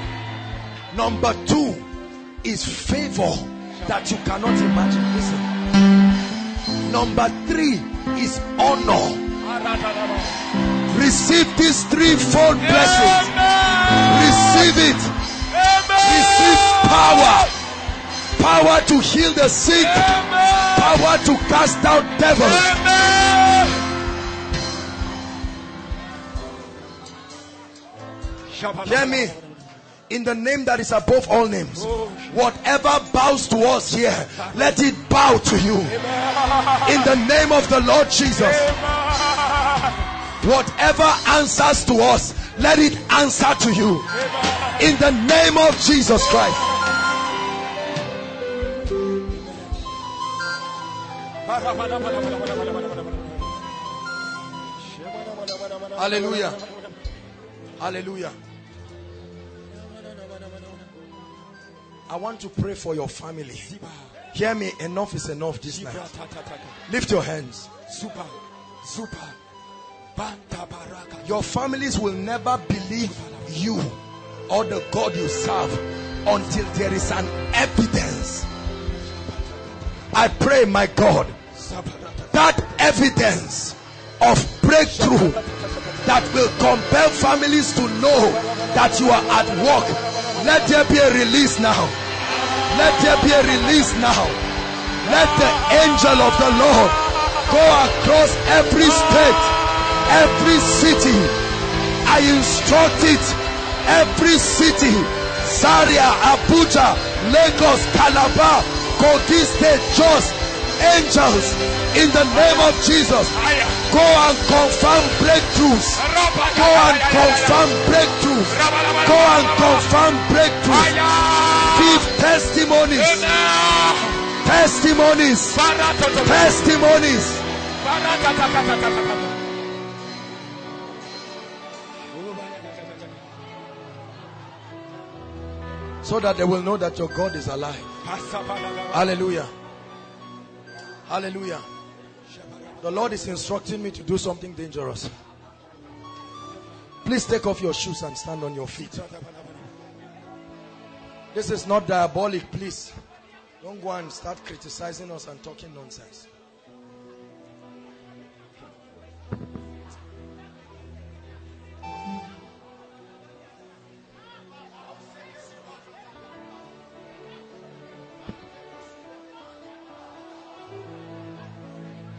Number two is favor that you cannot imagine. Listen. Number three is honor. Receive these threefold blessings. Receive it. Receive power. Power to heal the sick. Power to cast out devils. Hear me. In the name that is above all names. Whatever bows to us here, let it bow to you. In the name of the Lord Jesus. Whatever answers to us, let it answer to you. In the name of Jesus Christ. Hallelujah. Hallelujah. I want to pray for your family. Hear me, enough is enough this night. Lift your hands. Super, super. Your families will never believe you or the God you serve until there is an evidence I pray, my God, that evidence of breakthrough that will compel families to know that you are at work. Let there be a release now. Let there be a release now. Let the angel of the Lord go across every state, every city. I instruct it, every city, Zaria, Abuja, Lagos, Calabar, Kogi State, Jos, angels in the name of Jesus. Go and confirm breakthroughs. Go and confirm breakthroughs. Go and confirm breakthroughs. Give testimonies. Testimonies. Testimonies. So that they will know that your God is alive. Hallelujah. Hallelujah. The Lord is instructing me to do something dangerous. Please take off your shoes and stand on your feet. This is not diabolic, please. Don't go and start criticizing us and talking nonsense.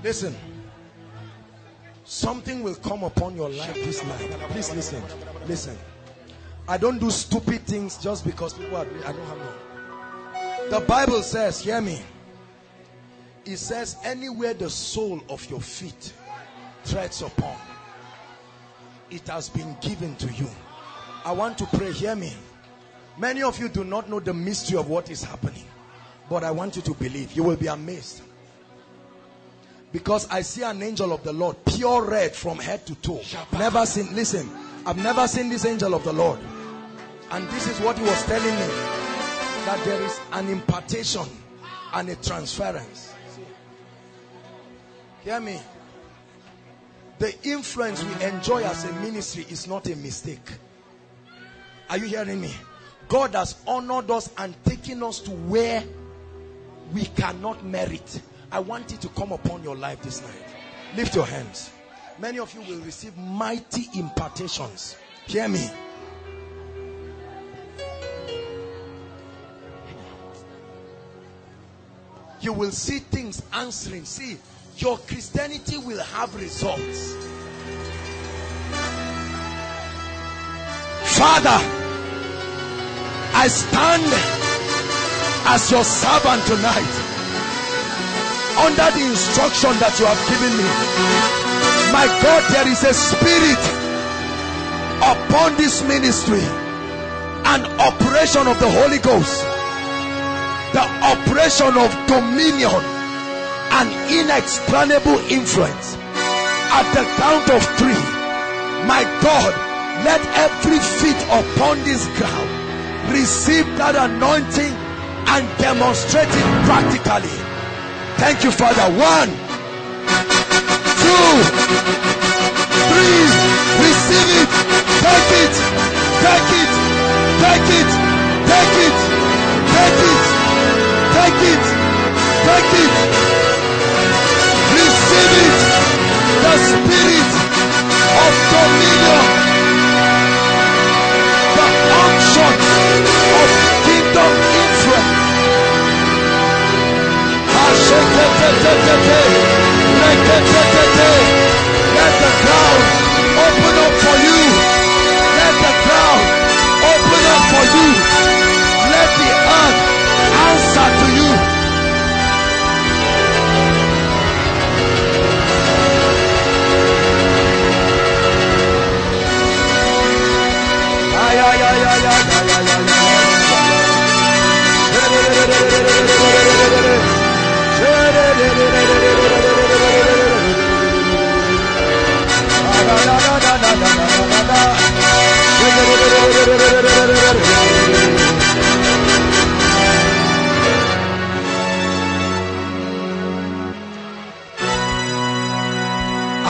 Listen. Something will come upon your life this night. Please listen. Listen. I don't do stupid things just because people are doing I don't have no. The Bible says, hear me. It says, anywhere the sole of your feet treads upon, it has been given to you. I want to pray, hear me. Many of you do not know the mystery of what is happening. But I want you to believe. You will be amazed. Because I see an angel of the Lord, pure red from head to toe. Never seen, listen, I've never seen this angel of the Lord. And this is what he was telling me. That there is an impartation and a transference. Hear me. The influence we enjoy as a ministry is not a mistake. Are you hearing me? God has honored us and taken us to where we cannot merit. I want it to come upon your life this night. Lift your hands. Many of you will receive mighty impartations. Hear me. You will see things answering. See, your Christianity will have results. Father, I stand as your servant tonight under the instruction that you have given me. My God, there is a spirit upon this ministry, an operation of the Holy Ghost, the operation of dominion and inexplainable influence. At the count of three, my God, let every feet upon this ground receive that anointing and demonstrate it practically. Thank you, Father. One, two, three. Receive it. Take it. Take it. Take it. Take it. Take it. Take it. Take it. Receive it. The spirit of dominion. The unction of kingdom Let the ground open up for you.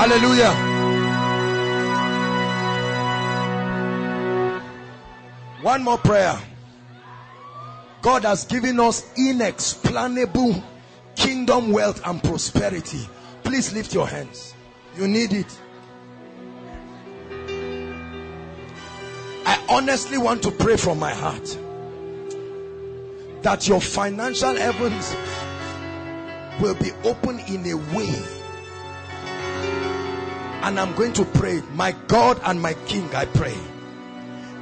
Hallelujah. One more prayer. God has given us inexplainable kingdom wealth and prosperity. Please lift your hands. You need it. I honestly want to pray from my heart that your financial heavens will be open in a way and I'm going to pray. My God and my King I pray.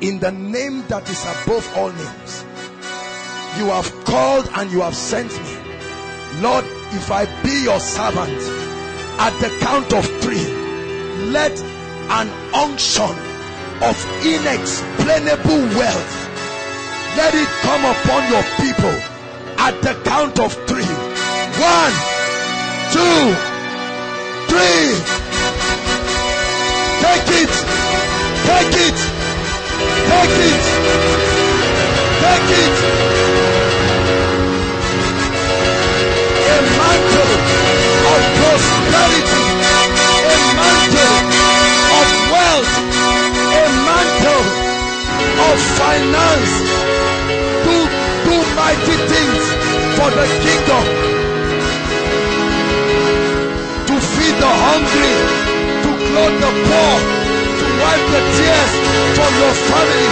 In the name that is above all names you have called and you have sent me. Lord if I be your servant at the count of three let an unction of inexplainable wealth let it come upon your people at the count of three. One two three take it. Take it. Take it. Take it. A mantle of prosperity. A mantle of wealth. A mantle of finance. Do do mighty things for the kingdom. To feed the hungry clothe the poor to wipe the tears from your family.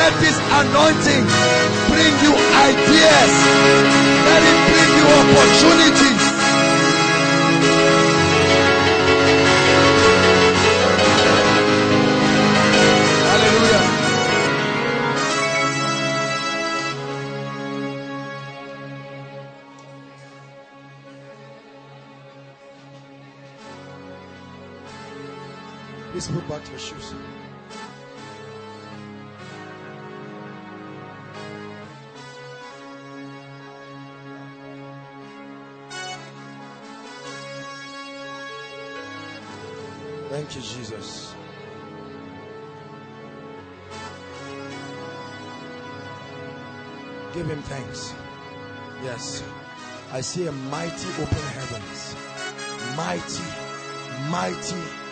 Let this anointing bring you ideas. Let it bring you opportunities Put back your shoes. Thank you, Jesus. Give him thanks. Yes. I see a mighty open heavens. Mighty, mighty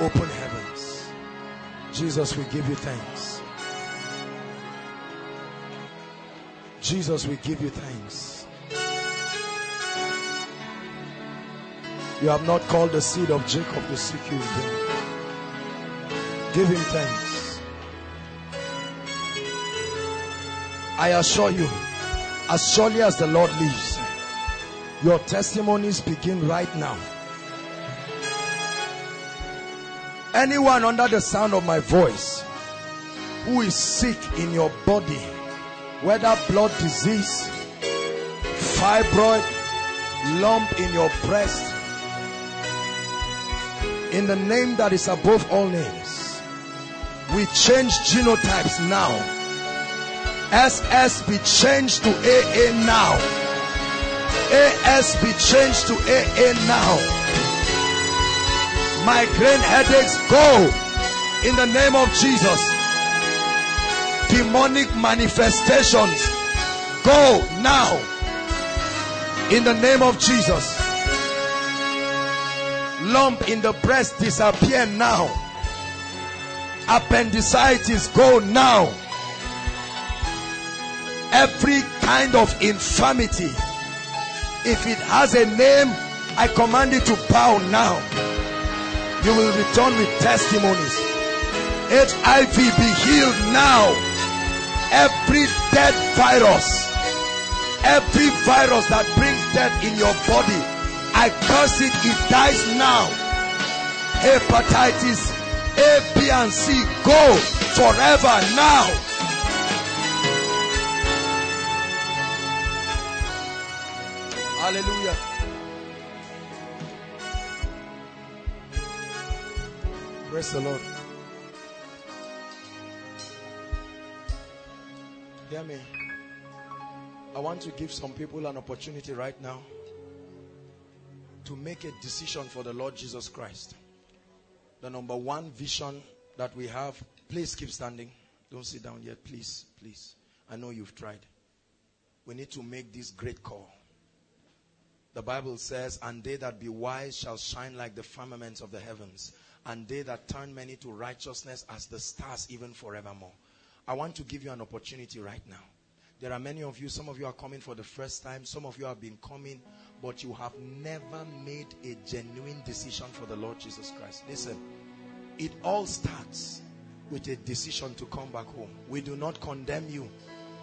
open heavens. Jesus, we give you thanks. Jesus, we give you thanks. You have not called the seed of Jacob to seek you in vain. Give him thanks. I assure you, as surely as the Lord lives, your testimonies begin right now. Anyone under the sound of my voice who is sick in your body, whether blood disease, fibroid, lump in your breast, in the name that is above all names, we change genotypes now. SS be changed to AA now. AS be changed to AA now migraine headaches go in the name of Jesus. Demonic manifestations go now in the name of Jesus. Lump in the breast disappear now. Appendicitis go now. Every kind of infirmity, if it has a name, I command it to bow now you will return with testimonies. HIV be healed now. Every dead virus, every virus that brings death in your body, I curse it, it dies now. Hepatitis A, B, and C go forever now. Hallelujah. Praise the Lord. Hear me. I want to give some people an opportunity right now to make a decision for the Lord Jesus Christ. The number one vision that we have, please keep standing. Don't sit down yet, please, please. I know you've tried. We need to make this great call. The Bible says, and they that be wise shall shine like the firmaments of the heavens and they that turn many to righteousness as the stars even forevermore. I want to give you an opportunity right now. There are many of you, some of you are coming for the first time, some of you have been coming, but you have never made a genuine decision for the Lord Jesus Christ. Listen, it all starts with a decision to come back home. We do not condemn you.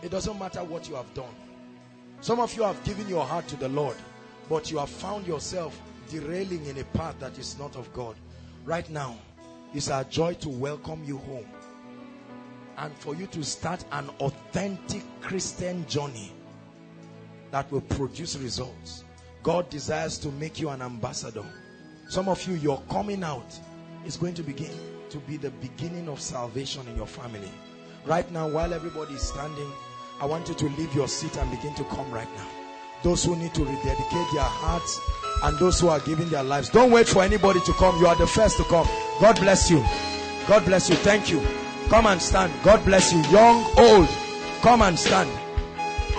It doesn't matter what you have done. Some of you have given your heart to the Lord, but you have found yourself derailing in a path that is not of God. Right now, it's our joy to welcome you home and for you to start an authentic Christian journey that will produce results. God desires to make you an ambassador. Some of you, your coming out is going to begin to be the beginning of salvation in your family. Right now, while everybody is standing, I want you to leave your seat and begin to come right now. Those who need to rededicate their hearts and those who are giving their lives. Don't wait for anybody to come. You are the first to come. God bless you. God bless you. Thank you. Come and stand. God bless you. Young, old, come and stand.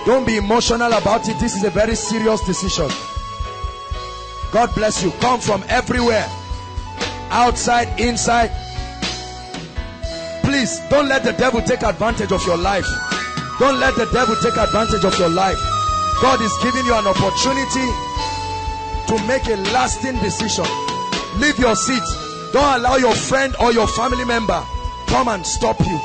Don't be emotional about it. This is a very serious decision. God bless you. Come from everywhere. Outside, inside. Please don't let the devil take advantage of your life. Don't let the devil take advantage of your life. God is giving you an opportunity to make a lasting decision. Leave your seat. Don't allow your friend or your family member come and stop you.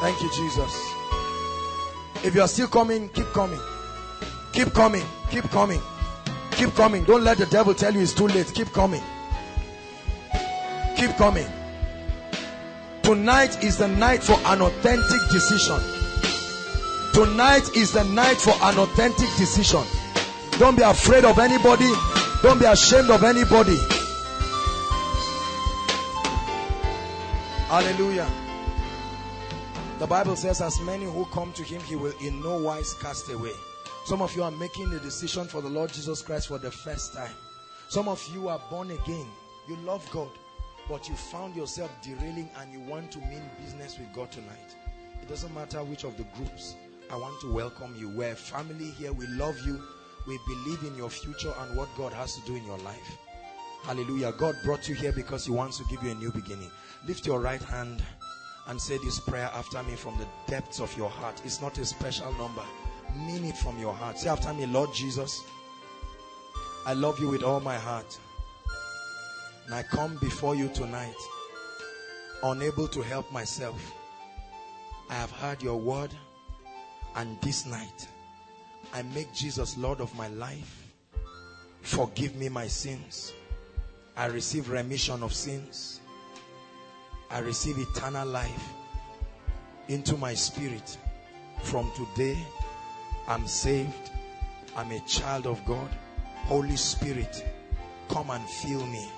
Thank you, Jesus. If you are still coming, keep coming. Keep coming. Keep coming. Keep coming. Don't let the devil tell you it's too late. Keep coming. Keep coming. Tonight is the night for an authentic decision. Tonight is the night for an authentic decision. Don't be afraid of anybody. Don't be ashamed of anybody. Hallelujah. The Bible says, as many who come to him, he will in no wise cast away. Some of you are making the decision for the Lord Jesus Christ for the first time. Some of you are born again. You love God, but you found yourself derailing and you want to mean business with God tonight. It doesn't matter which of the groups. I want to welcome you. We're a family here. We love you. We believe in your future and what God has to do in your life. Hallelujah. God brought you here because he wants to give you a new beginning. Lift your right hand and say this prayer after me from the depths of your heart. It's not a special number. Mean it from your heart. Say after me, Lord Jesus, I love you with all my heart. And I come before you tonight, unable to help myself. I have heard your word, and this night, I make Jesus Lord of my life. Forgive me my sins. I receive remission of sins. I receive eternal life into my spirit. From today, I'm saved. I'm a child of God. Holy Spirit, come and fill me.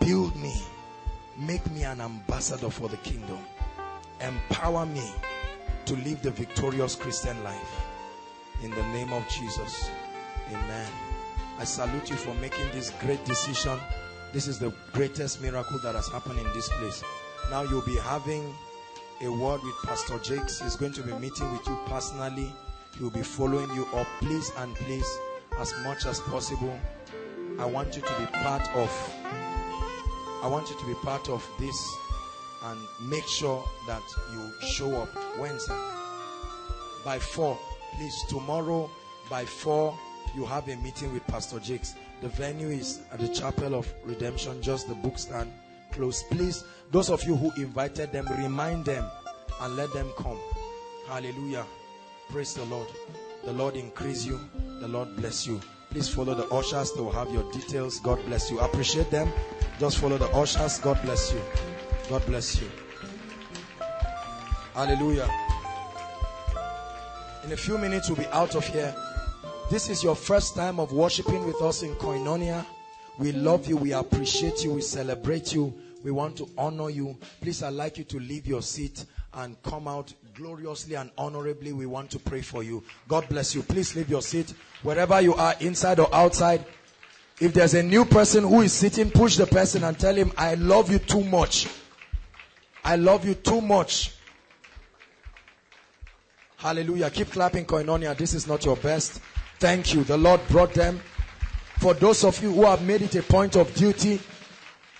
Build me. Make me an ambassador for the kingdom. Empower me to live the victorious Christian life. In the name of Jesus. Amen. I salute you for making this great decision. This is the greatest miracle that has happened in this place. Now you'll be having a word with Pastor Jakes. He's going to be meeting with you personally. He'll be following you up. Please and please, as much as possible, I want you to be part of I want you to be part of this and make sure that you show up. Sir? By four. Please, tomorrow by four, you have a meeting with Pastor Jakes. The venue is at the Chapel of Redemption, just the book stand close. Please, those of you who invited them, remind them and let them come. Hallelujah. Praise the Lord. The Lord increase you. The Lord bless you. Please follow the ushers. They will have your details. God bless you. Appreciate them. Just follow the ushers. God bless you. God bless you. Hallelujah. In a few minutes, we'll be out of here. This is your first time of worshiping with us in Koinonia. We love you. We appreciate you. We celebrate you. We want to honor you. Please, I'd like you to leave your seat and come out gloriously and honorably. We want to pray for you. God bless you. Please leave your seat. Wherever you are, inside or outside, if there's a new person who is sitting, push the person and tell him, I love you too much. I love you too much. Hallelujah. Keep clapping, Koinonia. This is not your best. Thank you. The Lord brought them. For those of you who have made it a point of duty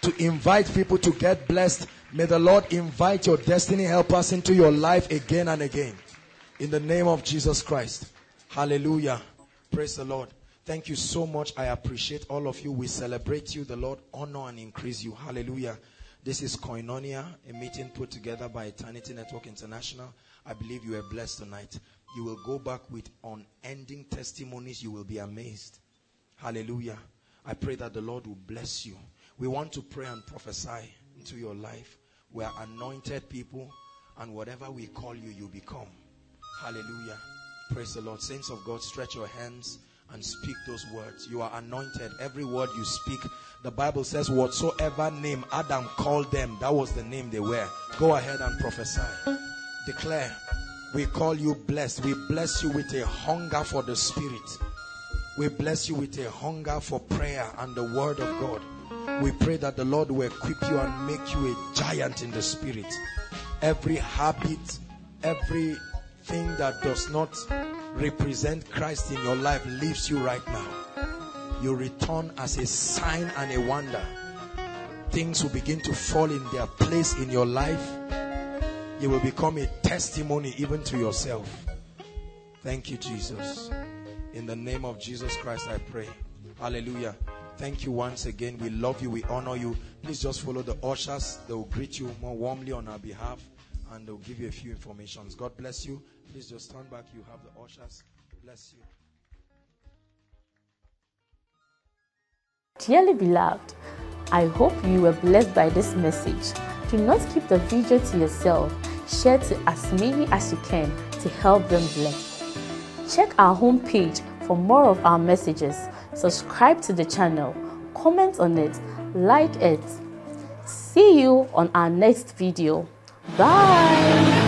to invite people to get blessed, May the Lord invite your destiny helpers into your life again and again. In the name of Jesus Christ. Hallelujah. Praise the Lord. Thank you so much. I appreciate all of you. We celebrate you. The Lord honor and increase you. Hallelujah. This is Koinonia, a meeting put together by Eternity Network International. I believe you are blessed tonight. You will go back with unending testimonies. You will be amazed. Hallelujah. I pray that the Lord will bless you. We want to pray and prophesy into your life. We are anointed people, and whatever we call you, you become. Hallelujah. Praise the Lord. Saints of God, stretch your hands and speak those words. You are anointed. Every word you speak, the Bible says, whatsoever name Adam called them, that was the name they were. Go ahead and prophesy. Declare. We call you blessed. We bless you with a hunger for the Spirit. We bless you with a hunger for prayer and the Word of God. We pray that the Lord will equip you and make you a giant in the Spirit. Every habit, everything that does not represent Christ in your life leaves you right now. You return as a sign and a wonder. Things will begin to fall in their place in your life. You will become a testimony even to yourself. Thank you, Jesus. In the name of Jesus Christ, I pray. Hallelujah. Thank you once again. We love you. We honor you. Please just follow the ushers. They will greet you more warmly on our behalf and they'll give you a few informations. God bless you. Please just turn back. You have the ushers. Bless you. Dearly beloved, I hope you were blessed by this message. Do not keep the video to yourself. Share to as many as you can to help them bless. Check our homepage for more of our messages. Subscribe to the channel, comment on it, like it. See you on our next video. Bye.